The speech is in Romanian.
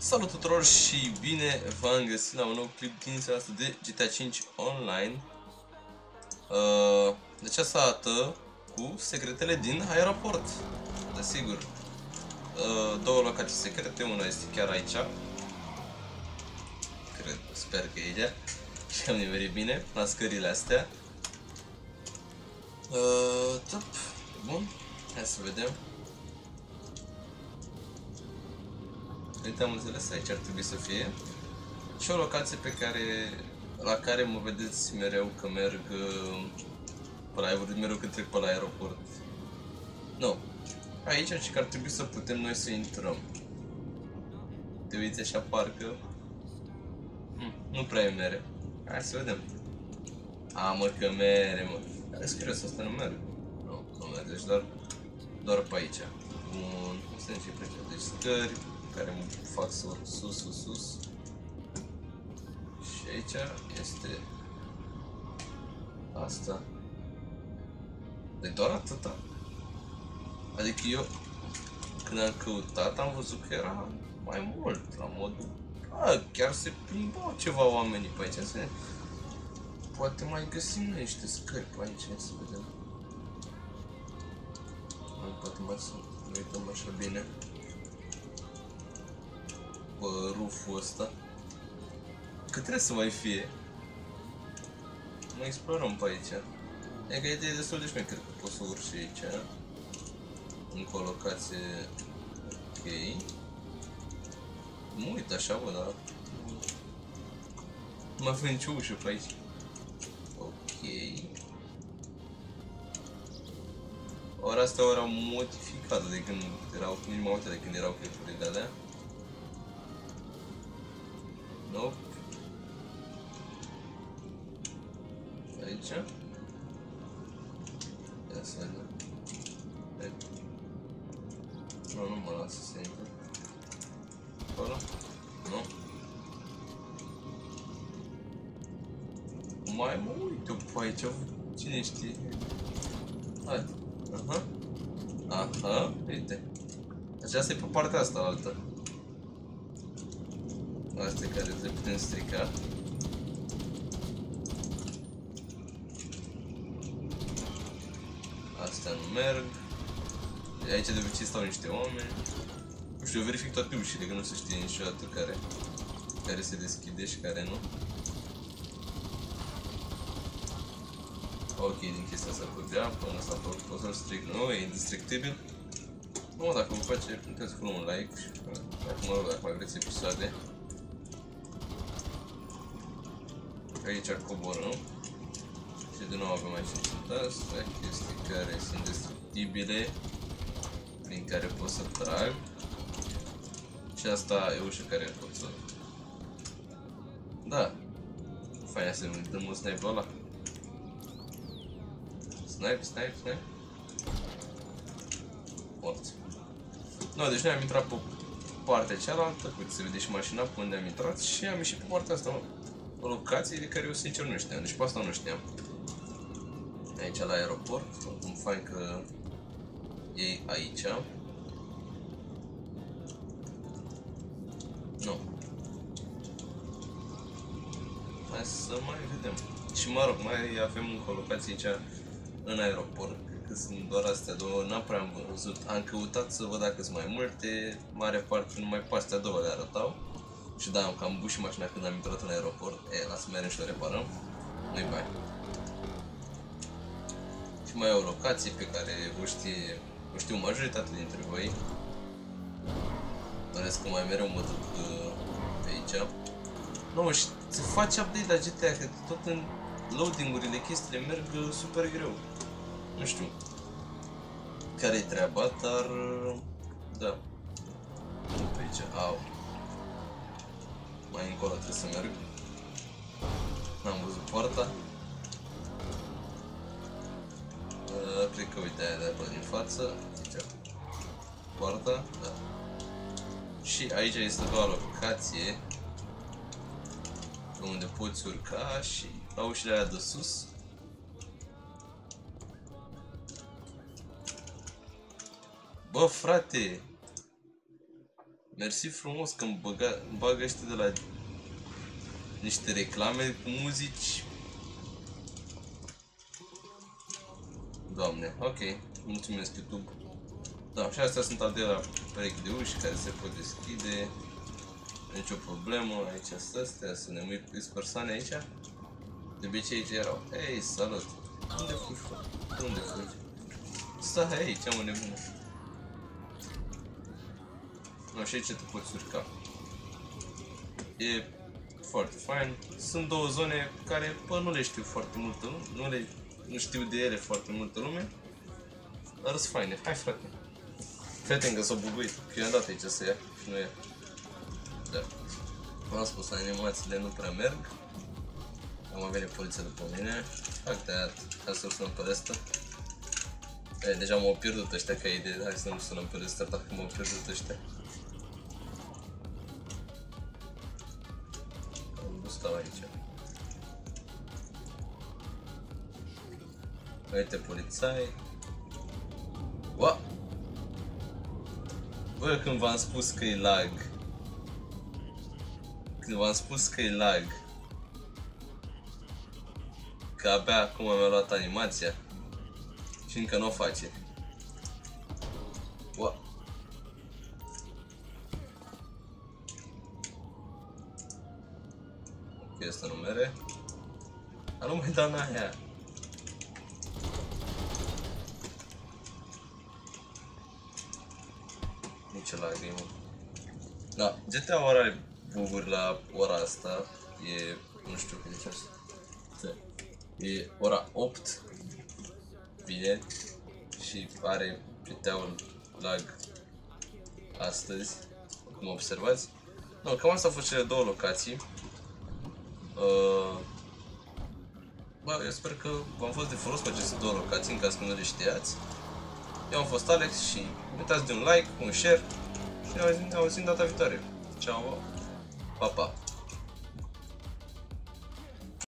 Salut tuturor și bine v-am găsit la un nou clip din seara asta de GTA 5 Online. Uh, Deci asta arată cu secretele din aeroport Desigur. Uh, Două locații secrete, una este chiar aici. Cred, sper că e ea Și am nimerit bine la scările astea. Uh, Top, bun, hai să vedem Uite, am înțeles, aici ar trebui să fie. Și o locație pe care, la care mă vedeți mereu că merg uh, pe la, mereu când trec pe la aeroport. Nu. Aici și că ar trebui să putem noi să intrăm. Te uiți așa parcă... Hm, nu prea e mere. Hai să vedem. A, mă, că mere, mă. Care curios, asta nu merg. Nu, nu merge, deci doar, doar pe aici. Bun, o să încep aici. Deci scări, care mă fac să urc sus, sus, sus. Și aici este asta. De doar atâta. Adică eu, când am căutat, am văzut că era mai mult, la modul... A, chiar se plimbau ceva oamenii pe aici, să ne... Poate mai găsim noi niște scări pe aici, să vedem. Poate mai sunt, nu uităm așa bine pe ruful ăsta. Că trebuie să mai fie. Mai explorăm pe aici. E că e destul de șmecher că poți să urci aici. În colocație ok. Mă uit așa, bă, dar... Nu mai avem nicio ușă pe aici. Ok. Ora asta ori au modificat de când erau, nici mai de când erau clipurile de alea. Nope. Aici? Ia să vedem. Nu, nu mă lasă să intre. Acolo? Nu. Mai mă uit eu pe aici, cine știe? Hai. Aha. Aha, uite. Aceasta e pe partea asta altă astea care le putem strica. Astea nu merg. De aici de obicei stau niște oameni. Nu știu, eu verific toate ușile, că nu se știe niciodată care, care se deschide și care nu. Ok, din chestia asta curgea, până asta pot să-l stric. Nu, e indestructibil. Nu, dacă vă place, puteți să un like și dacă mă rog, dacă mai vreți episoade. Aici coborăm. Și din nou avem aici asta, chestii care sunt destructibile, prin care pot să trag. Și asta e ușa care pot să... Da. Fain să dăm un snipe ăla. Snipe, snipe, snipe. Morți. No, deci noi am intrat pe partea cealaltă, uite se vede și mașina pe unde am intrat și am ieșit pe partea asta, mă o locație de care eu sincer nu știam, deci pe asta nu știam. Aici la aeroport, cum fain că e aici. Nu. Hai să mai vedem. Și mă rog, mai avem încă o locație aici în aeroport. Cred că sunt doar astea două, n-am prea am văzut. Am căutat să văd dacă sunt mai multe, mare parte numai pe astea două le arătau. Și da, am cam buși mașina când am intrat în aeroport. E, lasă mereu și o reparăm. Nu-i mai. Și mai e o locație pe care o, știe, o știu majoritatea dintre voi. Doresc că mai mereu mă duc uh, pe aici. Nu, și se face update la GTA, că tot în loading-urile chestiile merg uh, super greu. Nu știu care-i treaba, dar uh, da. Pe aici, au mai încolo trebuie să merg. N-am văzut poarta. Uh, cred că uite aia de acolo din față. Aici. Poarta, da. Și aici este doar locație unde poți urca și la ușile alea de sus. Bă, frate! Mersi frumos că îmi băga, îmi bagă ăștia de la niște reclame cu muzici. Doamne, ok, mulțumesc YouTube. Da, și astea sunt al la perechi de uși care se pot deschide. Nicio problemă, aici sunt astea, să ne uit câți persoane aici. De obicei aici erau. Hei, salut! Unde fugi, fă? Unde fugi? Stai aici, mă nebună. Nu, și aici te poți urca. E foarte fain. Sunt două zone care, bă, nu le știu foarte multă lume, nu, le, nu știu de ele foarte multă lume, dar sunt faine. Hai, frate. Fii că s-a buguit, că i-am dat aici să ia și nu ia. Da. Cum am spus, animațiile nu prea merg. Am venit poliția după mine. Fac de ca să sunăm pe restul. E, deja m-au pierdut ăștia ca idee, hai să nu sunăm pe restul, dacă m-au pierdut ăștia. Stau aici. Uite polițai. Ua! Bă, când v-am spus că e lag. Când v-am spus că e lag. Că abia acum mi-a luat animația. Și încă nu o face. Ua! Este numere. Dar nu mai da în aia. Nici la game Da, GTA ora are buguri la ora asta. E, nu știu cât e ceas. E ora 8. Bine. Și are GTA-ul lag astăzi, cum observați. No, cam asta au fost cele două locații. Uh, bă, eu sper că v-am fost de folos cu aceste două locații, în caz că nu le știați. Eu am fost Alex și uitați de un like, un share și ne auzim, ne auzim data viitoare. Ciao, pa, pa!